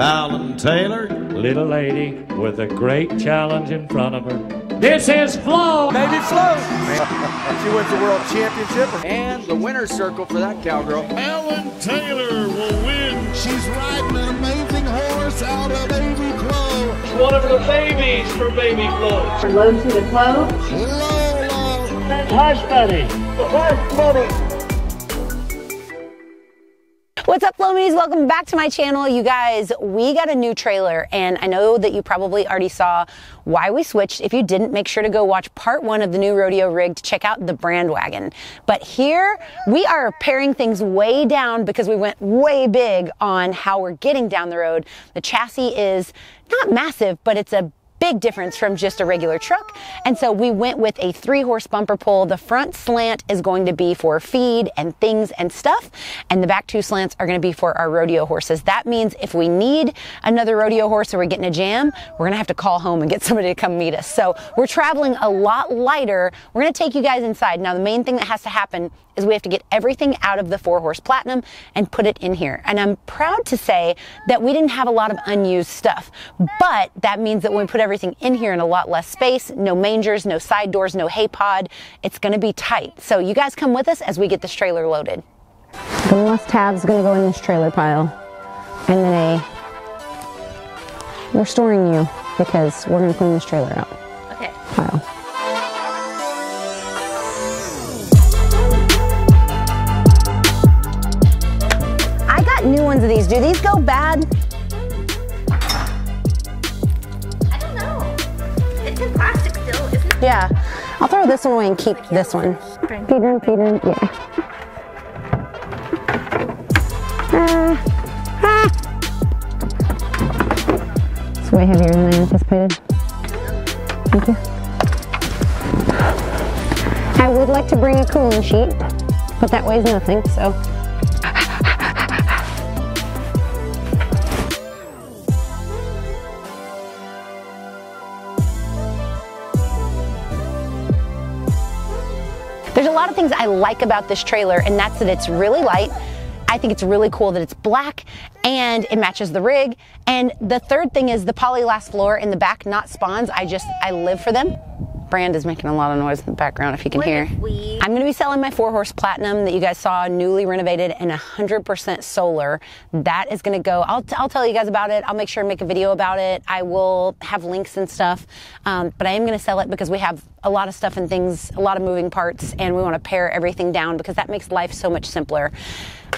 Fallon Taylor. Little lady with a great challenge in front of her. This is Flo. Baby Flo. she wins the world championship. And the winner's circle for that cowgirl. Fallon Taylor will win. She's riding an amazing horse out of Baby Flo. It's One of the babies for Baby Flo. Low to the Flo. Lola. Hush, buddy. Hush, buddy. What's up, Flomies? Welcome back to my channel. You guys, we got a new trailer, and I know that you probably already saw why we switched. If you didn't, make sure to go watch part one of the new rodeo rig to check out the brand wagon. But here, we are paring things way down because we went way big on how we're getting down the road. The chassis is not massive, but it's a big difference from just a regular truck. And so we went with a three horse bumper pull. The front slant is going to be for feed and things and stuff. And the back two slants are going to be for our rodeo horses. That means if we need another rodeo horse or we're getting a jam, we're going to have to call home and get somebody to come meet us. So we're traveling a lot lighter. We're going to take you guys inside. Now, the main thing that has to happen is we have to get everything out of the four horse platinum and put it in here. And I'm proud to say that we didn't have a lot of unused stuff, but that means that when we put everything in here in a lot less space, no mangers, no side doors, no hay pod, it's going to be tight. So you guys come with us as we get this trailer loaded. The must-haves going to go in this trailer pile. And then a, we're storing you because we're going to clean this trailer out. Do these go bad? I don't know. It's in plastic still, isn't it? Yeah. I'll throw this one away and keep this one. Okay. Feed room, feed room, yeah. Ah, ah. It's way heavier than I anticipated. Thank you. I would like to bring a cooling sheet, but that weighs nothing, so. A lot of things I like about this trailer, and that's that it's really light. I think it's really cool that it's black and it matches the rig. And the third thing is the polylast floor in the back, not spawns. I just, I live for them. Brand is making a lot of noise in the background if you can What hear. we- I'm gonna be selling my four horse platinum that you guys saw newly renovated and 100% solar. That is gonna go, I'll, I'll tell you guys about it. I'll make sure and make a video about it. I will have links and stuff. Um, but I am gonna sell it because we have a lot of stuff and things, a lot of moving parts, and we wanna pare everything down because that makes life so much simpler.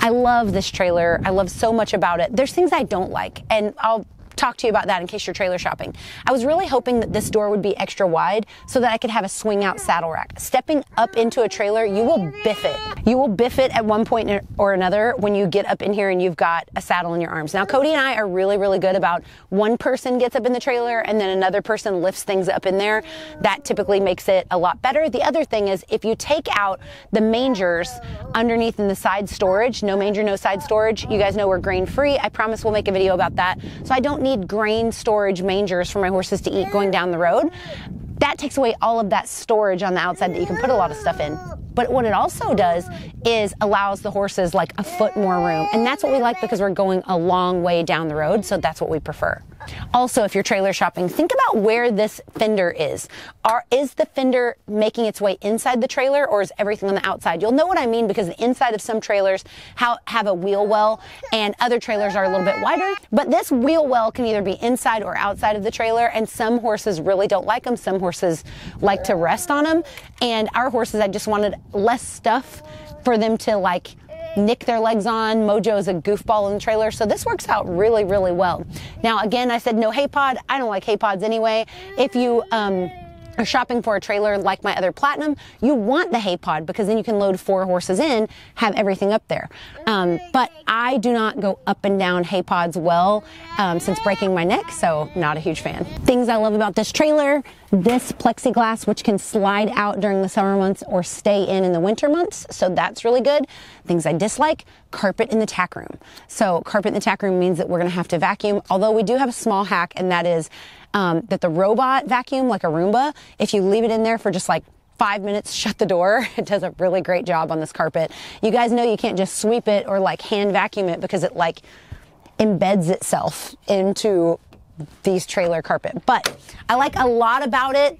I love this trailer. I love so much about it. There's things I don't like, and I'll talk to you about that in case you're trailer shopping. I was really hoping that this door would be extra wide so that I could have a swing out saddle rack. Stepping up into a trailer, you will biff it. You will biff it at one point or another when you get up in here and you've got a saddle in your arms. Now, Cody and I are really, really good about one person gets up in the trailer and then another person lifts things up in there. That typically makes it a lot better. The other thing is if you take out the mangers underneath in the side storage, no manger, no side storage, you guys know we're grain free. I promise we'll make a video about that. So I don't need grain storage mangers for my horses to eat going down the road. That takes away all of that storage on the outside that you can put a lot of stuff in. But what it also does is allows the horses like a foot more room. And that's what we like because we're going a long way down the road. So that's what we prefer. Also, if you're trailer shopping, think about where this fender is. Are, is the fender making its way inside the trailer or is everything on the outside? You'll know what I mean because the inside of some trailers ha- have a wheel well and other trailers are a little bit wider. But this wheel well can either be inside or outside of the trailer and some horses really don't like them. Some horses like to rest on them. And our horses, I just wanted less stuff for them to like nick their legs on. Mojo is a goofball in the trailer, so this works out really, really well. Now, again, I said no hay pod. I don't like hay pods anyway. If you um, are shopping for a trailer like my other Platinum, you want the hay pod because then you can load four horses in, have everything up there. Um, but I do not go up and down hay pods well um, since breaking my neck, so not a huge fan. Things I love about this trailer, this plexiglass, which can slide out during the summer months or stay in in the winter months. So that's really good. Things I dislike, carpet in the tack room. So carpet in the tack room means that we're going to have to vacuum, although we do have a small hack and that is um, that the robot vacuum, like a Roomba, if you leave it in there for just like five minutes, shut the door. It does a really great job on this carpet. You guys know you can't just sweep it or like hand vacuum it because it like embeds itself into these trailer carpet. But I like a lot about it.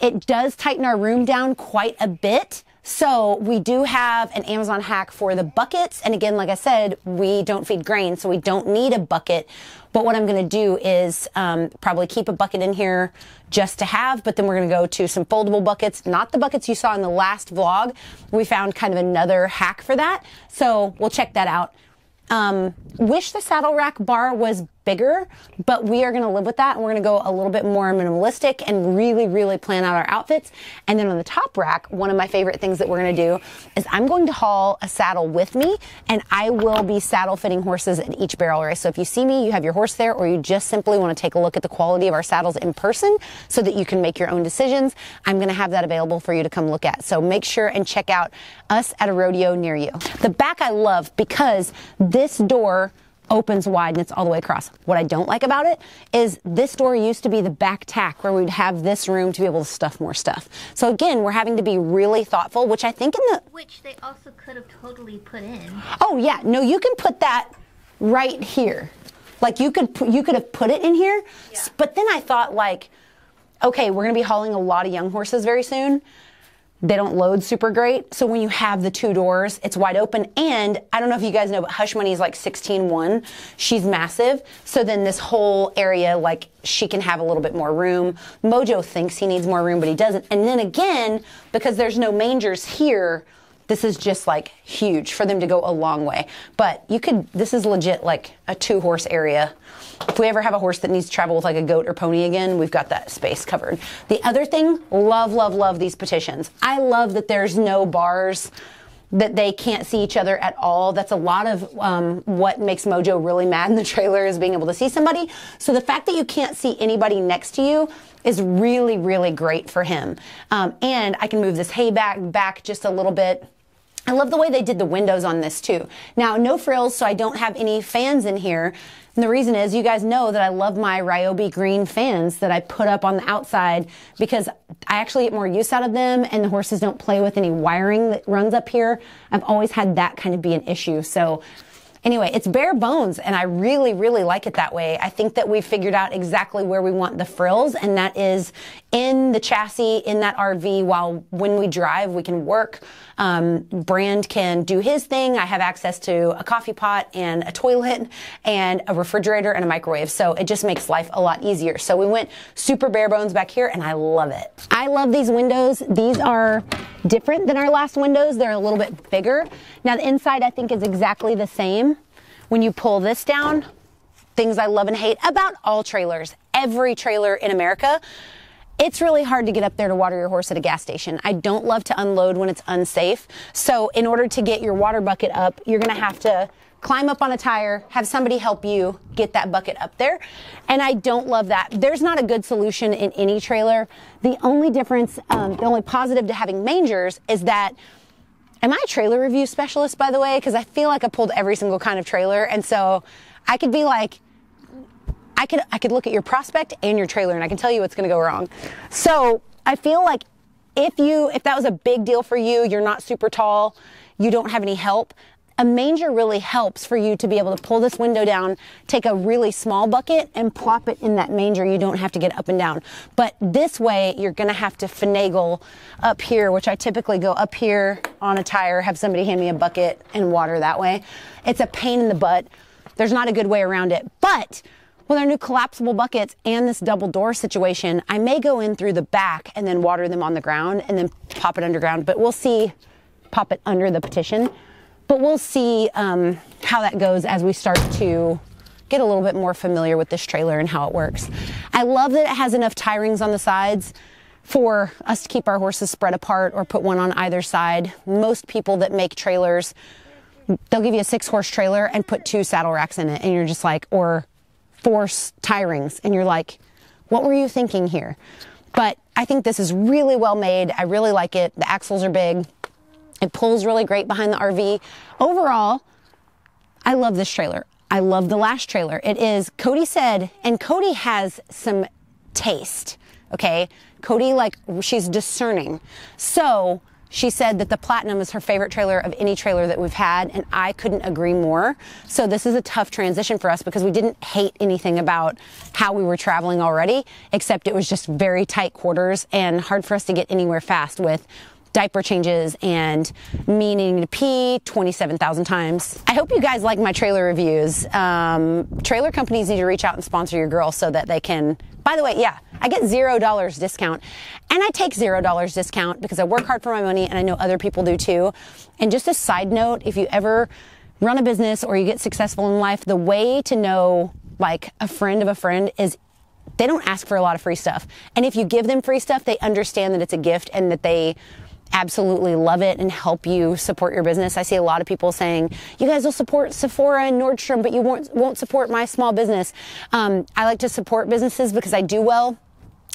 It does tighten our room down quite a bit. So we do have an Amazon hack for the buckets. And again, like I said, we don't feed grain, so we don't need a bucket. But what I'm going to do is um, probably keep a bucket in here just to have, but then we're going to go to some foldable buckets, not the buckets you saw in the last vlog. We found kind of another hack for that. So we'll check that out. Um, wish the saddle rack bar was bigger, but we are going to live with that and we're going to go a little bit more minimalistic and really, really plan out our outfits. And then on the top rack, one of my favorite things that we're going to do is I'm going to haul a saddle with me and I will be saddle fitting horses at each barrel race. So if you see me, you have your horse there, or you just simply want to take a look at the quality of our saddles in person so that you can make your own decisions, I'm going to have that available for you to come look at. So make sure and check out us at a rodeo near you. The back I love because this door opens wide and it's all the way across. What I don't like about it is this door used to be the back tack where we'd have this room to be able to stuff more stuff. So again, we're having to be really thoughtful, which I think in the Which they also could have totally put in. Oh yeah, no, you can put that right here. Like you could you could have put it in here. S- But then I thought like okay, we're going to be hauling a lot of young horses very soon. They don't load super great. So when you have the two doors, it's wide open. And I don't know if you guys know, but Hush Money is like 16'1. She's massive. So then this whole area, like she can have a little bit more room. Mojo thinks he needs more room, but he doesn't. And then again, because there's no mangers here, this is just like huge for them to go a long way. But you could, this is legit like a two horse area. If we ever have a horse that needs to travel with like a goat or pony again, we've got that space covered. The other thing, love, love, love these petitions. I love that there's no bars that they can't see each other at all. That's a lot of um, what makes Mojo really mad in the trailer is being able to see somebody. So the fact that you can't see anybody next to you is really, really great for him. Um, and I can move this hay back back just a little bit. I love the way they did the windows on this too. Now, no frills, so I don't have any fans in here. And the reason is you guys know that I love my Ryobi green fans that I put up on the outside because I actually get more use out of them and the horses don't play with any wiring that runs up here. I've always had that kind of be an issue. So Anyway, it's bare bones and I really, really like it that way. I think that we've figured out exactly where we want the frills and that is in the chassis, in that RV while when we drive, we can work. Um, Brand can do his thing. I have access to a coffee pot and a toilet and a refrigerator and a microwave. So it just makes life a lot easier. So we went super bare bones back here and I love it. I love these windows. These are different than our last windows. They're a little bit bigger. Now the inside I think is exactly the same. When you pull this down, things I love and hate about all trailers, every trailer in America, it's really hard to get up there to water your horse at a gas station. I don't love to unload when it's unsafe. So in order to get your water bucket up, you're going to have to climb up on a tire, have somebody help you get that bucket up there. And I don't love that. There's not a good solution in any trailer. The only difference, um, the only positive to having mangers is that Am I a trailer review specialist, by the way? Because I feel like I pulled every single kind of trailer. And so I could be like, I could, I could look at your prospect and your trailer and I can tell you what's going to go wrong. So I feel like if you, if that was a big deal for you, you're not super tall, you don't have any help, a manger really helps for you to be able to pull this window down, take a really small bucket and plop it in that manger. You don't have to get up and down. But this way, you're going to have to finagle up here, which I typically go up here on a tire, have somebody hand me a bucket and water that way. It's a pain in the butt. There's not a good way around it. But with our new collapsible buckets and this double door situation, I may go in through the back and then water them on the ground and then pop it underground. But we'll see, pop it under the petition. But we'll see um, how that goes as we start to get a little bit more familiar with this trailer and how it works. I love that it has enough tie rings on the sides for us to keep our horses spread apart or put one on either side. Most people that make trailers, they'll give you a six horse trailer and put two saddle racks in it. And you're just like, or four tie rings. And you're like, what were you thinking here? But I think this is really well made. I really like it. The axles are big. It pulls really great behind the RV. Overall, I love this trailer. I love the last trailer. It is, Cody said, and Cody has some taste, okay? Cody, like, she's discerning. So she said that the Platinum is her favorite trailer of any trailer that we've had, and I couldn't agree more. So this is a tough transition for us because we didn't hate anything about how we were traveling already, except it was just very tight quarters and hard for us to get anywhere fast with diaper changes and me needing to pee 27,000 times. I hope you guys like my trailer reviews. Um, trailer companies need to reach out and sponsor your girl so that they can. By the way, yeah, I get zero dollars discount. And I take zero dollars discount because I work hard for my money and I know other people do too. And just a side note, if you ever run a business or you get successful in life, the way to know like a friend of a friend is they don't ask for a lot of free stuff. And if you give them free stuff, they understand that it's a gift and that they absolutely love it and help you support your business. I see a lot of people saying, you guys will support Sephora and Nordstrom, but you won't, won't support my small business. Um, I like to support businesses because I do well.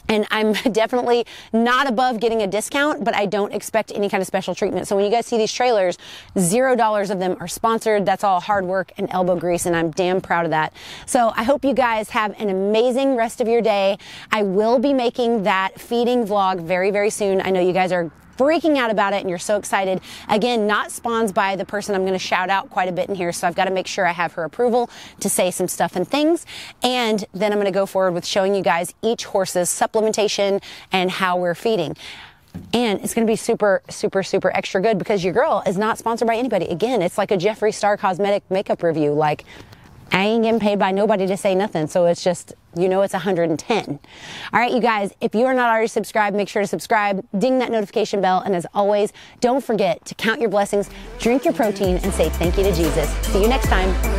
And I'm definitely not above getting a discount, but I don't expect any kind of special treatment. So when you guys see these trailers, zero dollars of them are sponsored. That's all hard work and elbow grease, and I'm damn proud of that. So I hope you guys have an amazing rest of your day. I will be making that feeding vlog very, very soon. I know you guys are freaking out about it and you're so excited. Again, not spawns by the person I'm going to shout out quite a bit in here. So I've got to make sure I have her approval to say some stuff and things. And then I'm going to go forward with showing you guys each horse's supplementation and how we're feeding. And it's going to be super, super, super extra good because your girl is not sponsored by anybody. Again, it's like a Jeffree Star cosmetic makeup review. Like, I ain't getting paid by nobody to say nothing. So it's just, you know, it's 110. All right, you guys, if you are not already subscribed, make sure to subscribe, ding that notification bell. And as always, don't forget to count your blessings, drink your protein, and say thank you to Jesus. See you next time.